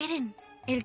Esperen, el